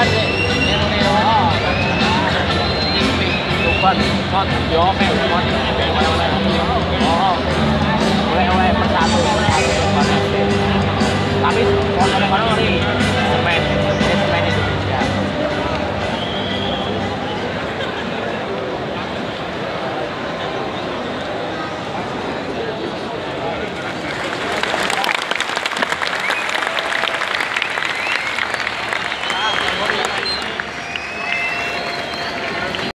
ปั้นนี่นี่ตนี้อ๋อยิงปีลูกปั้นก้อนย้อแม่ก้อนนี่เป็นอะไรอะไรอ๋ออะไรอะไรประชาทประสาทประสาทลาบิสก้อนอะไรมาแล้